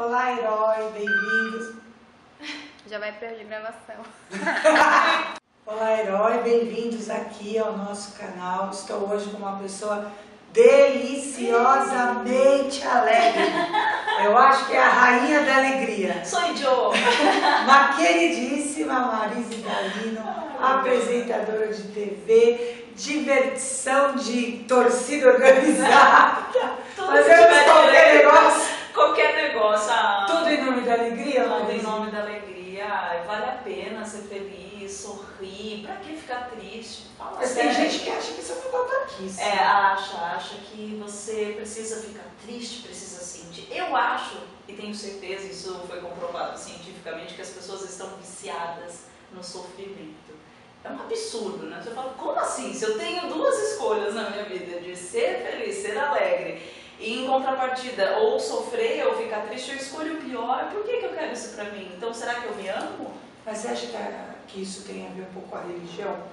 Olá, herói, bem-vindos. Já vai perder gravação. Olá, herói, bem-vindos aqui ao nosso canal. Estou hoje com uma pessoa deliciosamente alegre. Eu acho que é a rainha da alegria. Sou Joe. Uma queridíssima Marise Galino, apresentadora de TV, diversão de torcida organizada. Tiver qualquer direito. negócio. Qualquer negócio. ah, Tudo em nome da alegria, tudo em Marise? nome da alegria. Ai, Vale a pena ser feliz, sorrir. Pra que ficar triste? Fala Mas tem sério. gente que acha que isso é uma babaquice. É, acha, acha que você precisa ficar triste, precisa sentir. Eu acho, e tenho certeza, isso foi comprovado cientificamente, que as pessoas estão viciadas no sofrimento. É um absurdo, né? Você fala, como assim? Se eu tenho duas escolhas na minha vida, de ser feliz, ser alegre, e em contrapartida, ou sofrer ou ficar triste, eu escolho o pior, por que, que eu quero isso pra mim? Então será que eu me amo? Mas você acha que, isso tem a ver um pouco com a religião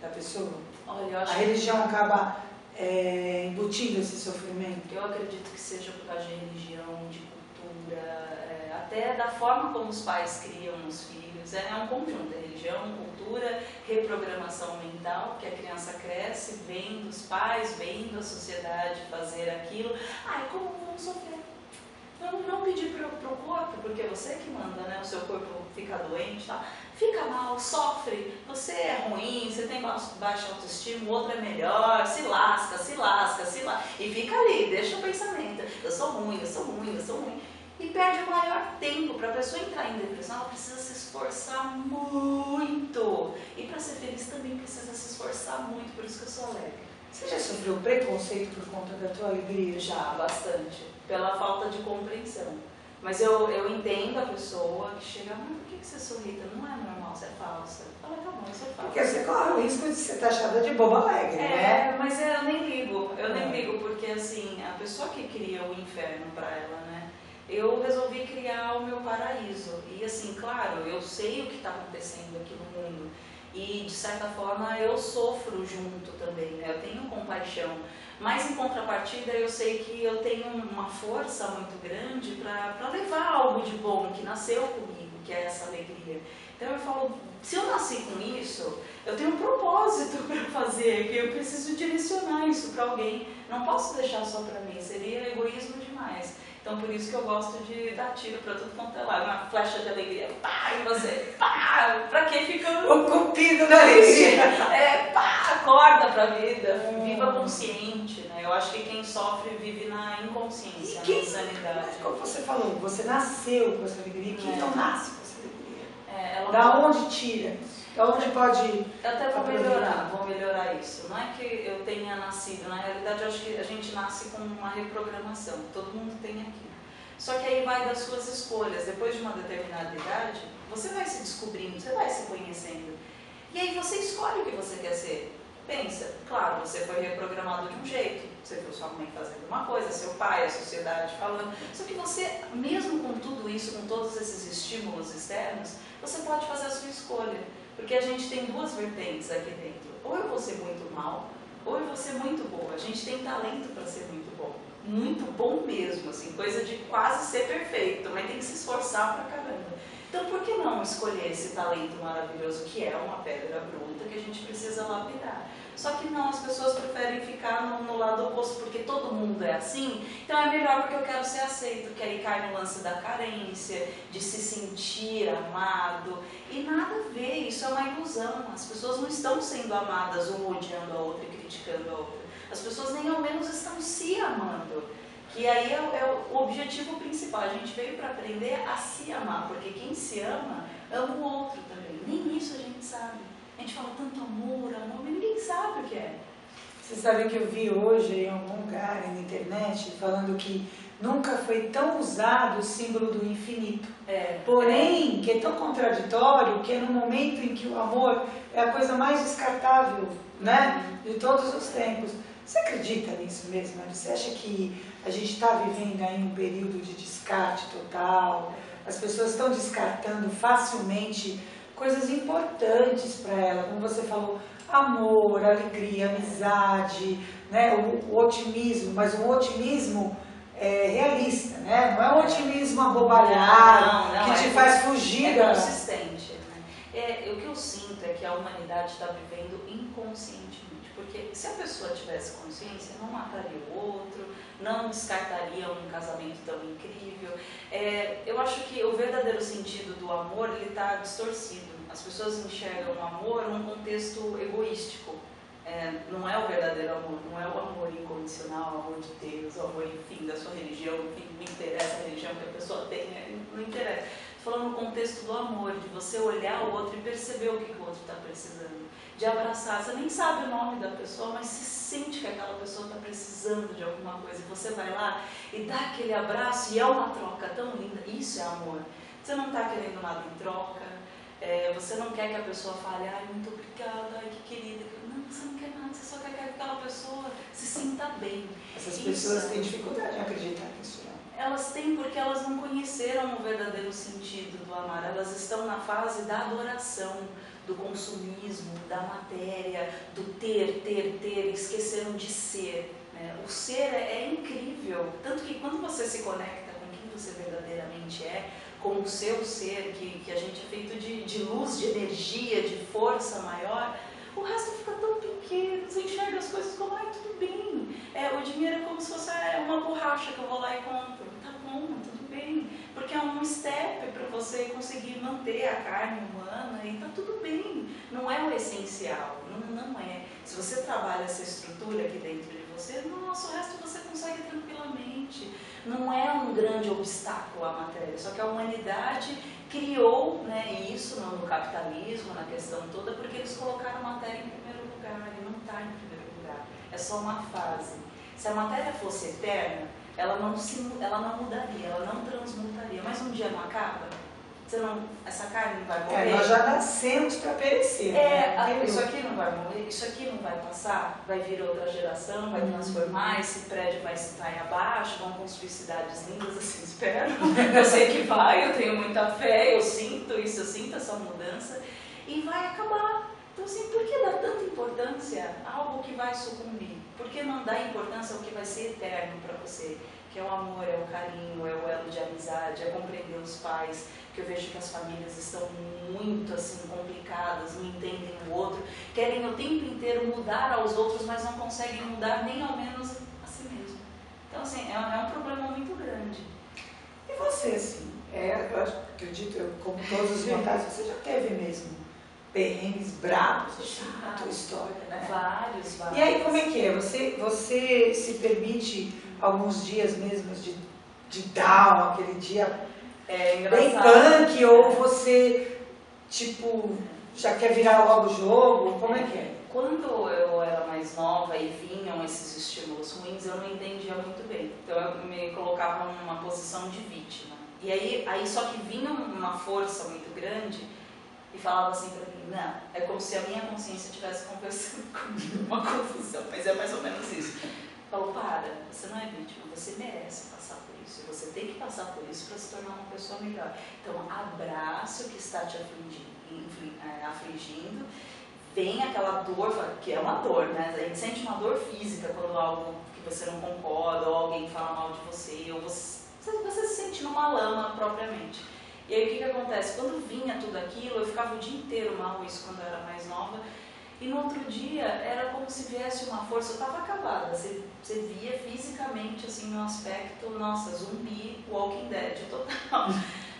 da pessoa? Olha, A acho que religião acaba é, embutindo esse sofrimento? Eu acredito que seja por causa de religião, de cultura, é, até da forma como os pais criam os filhos. É, é um conjunto, é religião, cultura, reprogramação mental, que a criança cresce vendo os pais, vendo a sociedade fazer aquilo. Ai, como vamos sofrer? Não, não pedir pro, pro corpo, porque é você que manda, né? O seu corpo fica doente, tá? Fica mal, sofre, você é ruim, você tem ba- baixa autoestima, o outro é melhor, se lasca, se lasca, se lasca. E fica ali, deixa o pensamento. Eu sou ruim, eu sou ruim, eu sou ruim. E perde o maior tempo. Para a pessoa entrar em depressão, ela precisa se esforçar muito. E para ser feliz também precisa se esforçar muito, por isso que eu sou alegre. Você já sofreu preconceito por conta da tua alegria? Já, bastante. Pela falta de compreensão. Mas eu, eu entendo a pessoa que chega, mas por que que você sorri? Não é normal, você é falsa. Fala, tá bom, eu sou falsa. Porque você corre o risco de ser taxada de boba alegre, né? É, mas eu nem ligo, eu nem É. ligo, porque assim, a pessoa que cria o inferno para ela, né? Eu resolvi criar o meu paraíso. E assim, claro, eu sei o que está acontecendo aqui no mundo. E de certa forma eu sofro junto também, né? Eu tenho compaixão. Mas em contrapartida eu sei que eu tenho uma força muito grande para levar algo de bom que nasceu comigo, que é essa alegria. Então eu falo, se eu nasci com isso, eu tenho um propósito para fazer, que eu preciso direcionar isso para alguém. Não posso deixar só para mim, seria egoísmo demais. Então por isso que eu gosto de dar tiro para tudo quanto é lado, uma flecha de alegria, pá, e você, pá, pra que fica O cupido da alegria. é, pá, acorda pra vida, viva consciente, né? Eu acho que quem sofre vive na inconsciência, E na quem- insanidade. Mas como você falou, você nasceu com essa alegria. Quem É. não nasce com essa alegria? É, Da onde tira? Da onde pode... Eu até vou melhorar, vou melhorar isso. Não é que eu tenha nascido, na realidade eu acho que a gente nasce com uma reprogramação, todo mundo tem aqui. Só que aí vai das suas escolhas. Depois de uma determinada idade, você vai se descobrindo, você vai se conhecendo. E aí você escolhe o que você quer ser. Pensa, claro, você foi reprogramado de um jeito. Você viu sua mãe fazendo uma coisa, seu pai, a sociedade falando. Só que você, mesmo com tudo isso, com todos esses estímulos externos, você pode fazer a sua escolha. Porque a gente tem duas vertentes aqui dentro. Ou eu vou ser muito mal, ou eu vou ser muito boa. A gente tem talento para ser muito bom. Muito bom mesmo, assim, coisa de quase ser perfeito, mas tem que se esforçar pra caramba. Então por que não escolher esse talento maravilhoso que é uma pedra bruta que a gente precisa lapidar? Só que não, as pessoas preferem ficar no, no lado oposto, porque todo mundo é assim, então é melhor porque eu quero ser aceito, que aí cai no lance da carência, de se sentir amado, e nada a ver, isso é uma ilusão. As pessoas não estão sendo amadas uma odiando a outra e criticando a outra. As pessoas nem ao menos estão se amando. Que aí é, é o objetivo principal. A gente veio para aprender a se amar, porque quem se ama, ama o outro também. Nem isso a gente sabe. A gente fala tanto amor, amor, mas ninguém sabe o que é. Você sabe que eu vi hoje em algum lugar na internet falando que nunca foi tão usado o símbolo do infinito. É, Porém, que é tão contraditório que é no momento em que o amor é a coisa mais descartável, né, de todos os tempos. Você acredita nisso mesmo? Você acha que a gente está vivendo aí um período de descarte total? As pessoas estão descartando facilmente coisas importantes para ela, como você falou, amor, alegria, amizade, né, o, o otimismo, mas um otimismo é, realista, né? Não é um otimismo abobalhado, Não, não, que é te con- faz fugir é da. consistente. Né? É, o que eu sinto é que a humanidade está vivendo inconscientemente. Porque se a pessoa tivesse consciência, não mataria o outro, não descartaria um casamento tão incrível. É, eu acho que o verdadeiro sentido do amor ele está distorcido. As pessoas enxergam o amor num contexto egoístico. É, não é o verdadeiro amor, não é o amor incondicional, o amor de Deus, o amor, enfim, da sua religião, enfim, não interessa a religião que a pessoa tem, não interessa. Falando no contexto do amor, de você olhar o outro e perceber o que, que o outro está precisando, de abraçar. Você nem sabe o nome da pessoa, mas se sente que aquela pessoa está precisando de alguma coisa. E você vai lá e dá aquele abraço e é uma troca tão linda. Isso é amor. Você não está querendo nada em troca, é, você não quer que a pessoa fale, ai, muito obrigada, ai, que querida. Não, você não quer nada, você só quer que aquela pessoa se sinta bem. Essas Isso. pessoas têm dificuldade em acreditar nisso. Né? Elas têm porque elas não conheceram o verdadeiro sentido do amar. Elas estão na fase da adoração, do consumismo, da matéria, do ter, ter, ter, esqueceram de ser. né? O ser é, é incrível, tanto que quando você se conecta com quem você verdadeiramente é, com o seu ser, que, que a gente é feito de, de luz, de energia, de força maior, o resto fica tão pequeno, você enxerga as coisas como, ai, tudo bem. É, o dinheiro é como se fosse é, uma borracha que eu vou lá e compro. Tá bom, tudo bem. Porque é um step para você conseguir manter a carne humana e tá tudo bem. Não é o essencial, não, não é. Se você trabalha essa estrutura aqui dentro de você, nossa, o resto você consegue tranquilamente. Não é um grande obstáculo à matéria, só que a humanidade criou né, isso no, no capitalismo, na questão toda, porque eles colocaram a matéria em primeiro lugar, e não está em primeiro lugar. É só uma fase. Se a matéria fosse eterna, ela não, se, ela não mudaria, ela não transmutaria. Mas um dia não acaba? Você não, essa carne não vai morrer? É, nós já nascemos para perecer. É, né? isso aqui não vai morrer, isso aqui não vai passar, vai vir outra geração, vai transformar, esse prédio vai estar abaixo, vão construir cidades lindas, assim espero. Eu sei que vai, eu tenho muita fé, eu sinto isso, eu sinto essa mudança e vai acabar. Então assim, por que dar tanta importância a algo que vai sucumbir? Por que não dar importância ao que vai ser eterno para você? Que é o amor, é o carinho, é o elo de amizade, é compreender os pais, que eu vejo que as famílias estão muito assim complicadas, não entendem o outro, querem o tempo inteiro mudar aos outros, mas não conseguem mudar nem ao menos a si mesmo. Então assim, é, é um problema muito grande. E você, assim, é, eu acredito, eu, como todos os mortais, você já teve mesmo perrengues bravos assim, na tua história, né? Vários, vários. E aí, como é que é? Você, você se permite alguns dias mesmo de, de down, aquele dia é bem engraçado. punk, ou você, tipo, já quer virar logo o jogo? Como é que é? Quando eu era mais nova e vinham esses estímulos ruins, eu não entendia muito bem. Então eu me colocava numa posição de vítima. E aí, aí só que vinha uma força muito grande e falava assim pra mim, não, é como se a minha consciência estivesse conversando comigo, uma confusão, mas é mais ou menos isso. Falou, para, você não é vítima, você merece passar por isso. E você tem que passar por isso para se tornar uma pessoa melhor. Então, abraça o que está te afligindo, é, afligindo vem aquela dor, que é uma dor, né? A gente sente uma dor física quando algo que você não concorda, ou alguém fala mal de você, ou você, você se sente numa lama propriamente. E aí o que, que acontece? Quando vinha tudo aquilo, eu ficava o dia inteiro mal, isso quando eu era mais nova, e no outro dia era como se viesse uma força, eu estava acabada, você, você via fisicamente assim no aspecto, nossa, zumbi, Walking Dead total.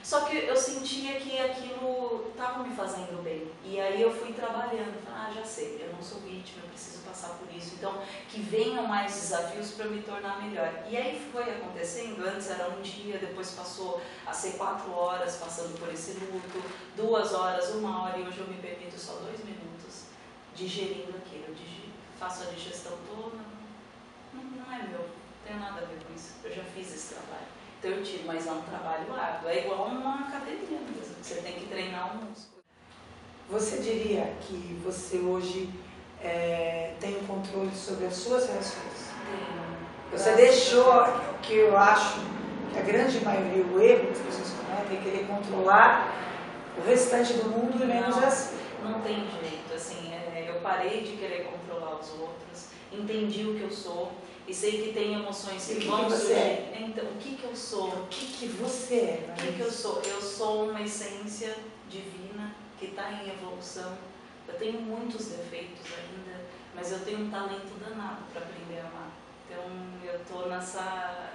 Só que eu sentia que aquilo estava me fazendo bem. E aí eu fui trabalhando. Ah, já sei, eu não sou vítima, eu preciso passar por isso. Então, que venham mais desafios para me tornar melhor. E aí foi acontecendo. Antes era um dia, depois passou a ser quatro horas passando por esse luto, duas horas, uma hora, e hoje eu me permito só dois minutos digerindo aquilo. Eu faço a digestão toda. Não, não é meu, não tem nada a ver com isso. Eu já fiz esse trabalho. Então eu tiro, mas é um trabalho árduo. É igual uma academia mesmo, você tem que treinar o músculo. Você diria que você hoje é, tem o controle sobre as suas reações? Você deixou o que eu acho que a grande maioria, o erro que as pessoas cometem é querer controlar o restante do mundo e menos Não. assim. Não tem jeito, assim, parei de querer controlar os outros, entendi o que eu sou e sei que tem emoções que que vão que surgir. é? Então, o que que eu sou? O que, que você é? O que, que eu sou? Eu sou uma essência divina que está em evolução. Eu tenho muitos defeitos ainda, mas eu tenho um talento danado para aprender a amar. Então eu estou nessa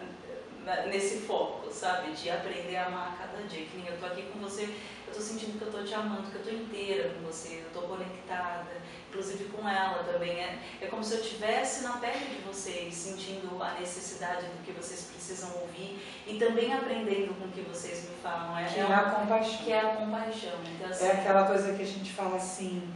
nesse foco, sabe, de aprender a amar a cada dia. Que nem eu estou aqui com você, eu estou sentindo que eu estou te amando, que eu estou inteira com você, eu estou conectada, inclusive com ela também. É, é como se eu estivesse na pele de vocês, sentindo a necessidade do que vocês precisam ouvir e também aprendendo com o que vocês me falam. É, Que é é a compaixão. que é a compaixão. Então, assim, É aquela coisa que a gente fala assim,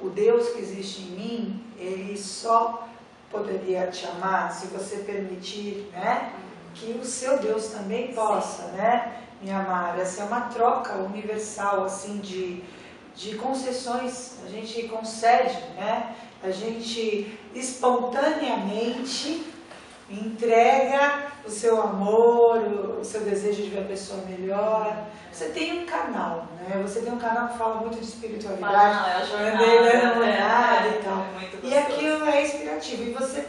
o Deus que existe em mim, ele só poderia te amar se você permitir, né? Que o seu Deus também possa, né? Me amar. Essa é uma troca universal, assim, de, de concessões. A gente concede, né? A gente espontaneamente entrega o seu amor, o seu desejo de ver a pessoa melhor. Você tem um canal, né? Você tem um canal que fala muito de espiritualidade. Fala, é a jornada, é, é, e tal. é E aquilo é inspirativo. E você,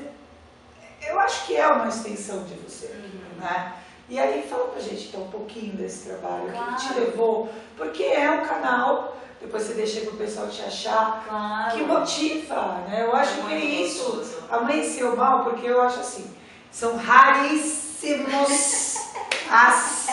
eu acho que é uma extensão de você, Uhum. né? E aí fala pra gente então um pouquinho desse trabalho, o que te Claro. levou, porque é um canal, depois você deixa pro pessoal te achar, Claro. que motiva, né? Eu acho que é isso. Amanheceu mal, porque eu acho assim, são raríssimos as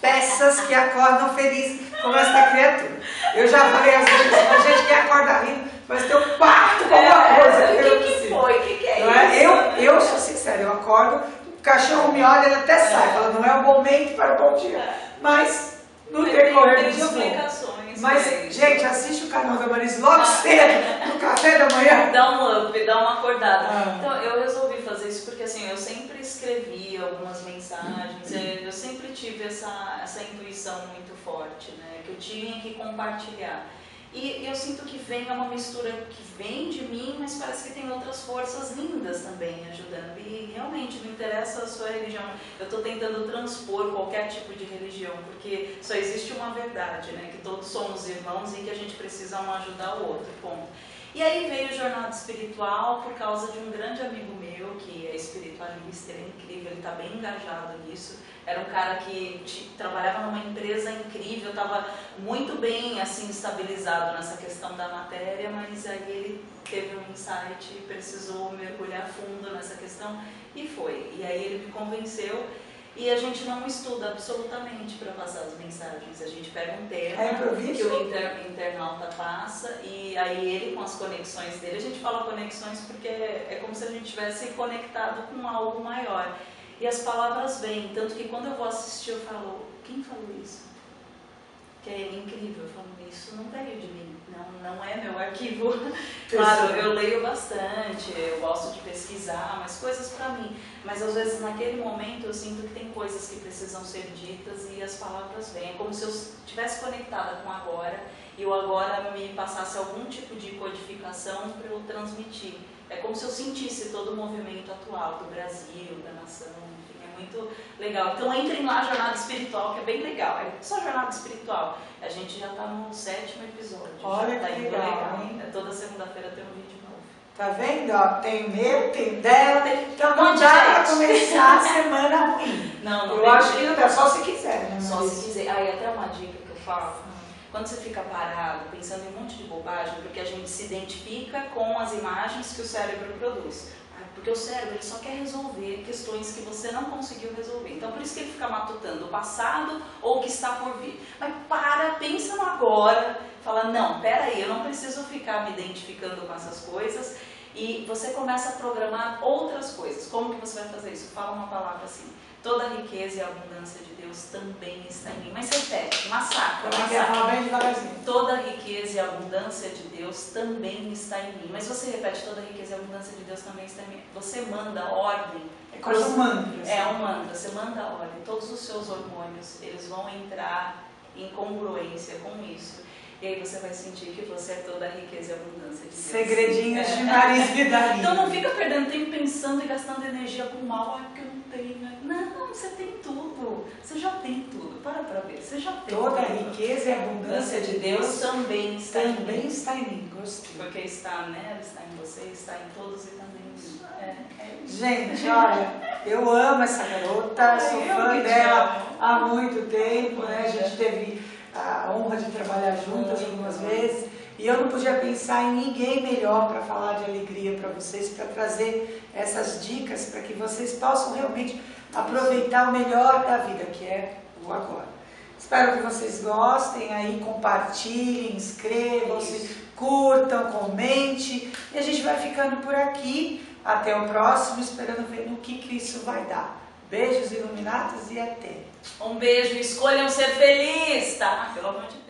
peças que acordam felizes como esta criatura. Eu já falei às vezes, a gente que acorda rindo, mas tem um pacto com alguma coisa que é o que, que possível. foi? O que, que é Não é? isso? Eu, eu sou sincera, eu acordo, o cachorro me olha, ele até sai, fala, não é o momento para o bom dia. Mas no Tem- decorrer do explicações Mas, gente, assiste o canal da Marisa logo cedo, no café da manhã. Dá um up, dá uma acordada. Ah. Então, eu resolvi fazer isso porque, assim, eu sempre escrevi algumas mensagens, eu- eu sempre tive essa, essa intuição muito forte, né? Que eu tinha que compartilhar. E eu sinto que vem é uma mistura que vem de mim, mas parece que tem outras forças lindas também ajudando. E realmente não interessa a sua religião. Eu estou tentando transpor qualquer tipo de religião, porque só existe uma verdade, né? Que todos somos irmãos e que a gente precisa um ajudar o outro. Ponto. E aí veio Jornada Espiritual por causa de um grande amigo meu, que é espiritualista, ele é incrível, ele está bem engajado nisso. Era um cara que trabalhava numa empresa incrível, estava muito bem assim estabilizado nessa questão da matéria, mas aí ele teve um insight precisou mergulhar fundo nessa questão e foi. E aí ele me convenceu e a gente não estuda absolutamente para passar as mensagens. A gente pega um tema É que o inter- internauta passa e aí ele com as conexões dele, a gente fala conexões porque é como se a gente tivesse conectado com algo maior. E as palavras vêm, tanto que quando eu vou assistir eu falo, quem falou isso? Que é incrível, eu falo, isso não veio de mim, não, não é meu arquivo. Claro, eu leio bastante, eu gosto de pesquisar, mas coisas pra mim. Mas às vezes naquele momento eu sinto que tem coisas que precisam ser ditas e as palavras vêm. É como se eu estivesse conectada com agora e o agora me passasse algum tipo de codificação para eu transmitir. É como se eu sentisse todo o movimento atual do Brasil, da nação, muito legal. Então entrem lá, Jornada Espiritual, que é bem legal. É só Jornada Espiritual. A gente já está no sétimo episódio. Olha tá que indo legal, hein? É, Toda segunda-feira tem um vídeo novo. Tá vendo? Ó, tem meu, tem dela. Então Um não dá pra gente. começar a semana ruim. Não, não Eu tem acho que não dá, só se quiser, né? Só se quiser. Aí até uma dica que eu falo. Quando você fica parado, pensando em um monte de bobagem, porque a gente se identifica com as imagens que o cérebro produz. Porque o cérebro ele só quer resolver questões que você não conseguiu resolver. Então por isso que ele fica matutando o passado ou o que está por vir. Mas para, pensa no agora, fala, não, peraí, eu não preciso ficar me identificando com essas coisas. E você começa a programar outras coisas. Como que você vai fazer isso? Fala uma palavra assim. Toda a riqueza e a abundância de Deus também está em mim. Mas repete, massacra, massacra. Toda a riqueza e a abundância de Deus também está em mim. Mas você repete, toda a riqueza e a abundância de Deus também está em mim. Você manda ordem. É quase um mantra. É um mantra, você manda ordem. Todos os seus hormônios, eles vão entrar em congruência com isso. E aí você vai sentir que você é toda a riqueza e a abundância de Deus. Segredinhos É. de nariz Vidalina. Então não fica perdendo tempo pensando e gastando energia com mal, ai porque eu não tenho. né? Não, você tem tudo. Você já tem tudo. Para pra ver. Você já tem Toda a tudo. riqueza e abundância de Deus também está em também mim. está em mim. Gostei. Porque está nela, está em você, está em todos e também em mim. É, é. Gente, olha, eu amo essa garota, sou eu fã dela amo. há muito tempo, né? A gente teve a honra de trabalhar juntas algumas vezes. E eu não podia pensar em ninguém melhor para falar de alegria para vocês, para trazer essas dicas para que vocês possam realmente aproveitar o melhor da vida, que é o agora. Espero que vocês gostem aí, compartilhem, inscrevam-se, curtam, comente. E a gente vai ficando por aqui. Até o próximo, esperando ver no que, que isso vai dar. Beijos iluminados e até! Um beijo, escolham ser feliz, tá? Pelo amor de Deus.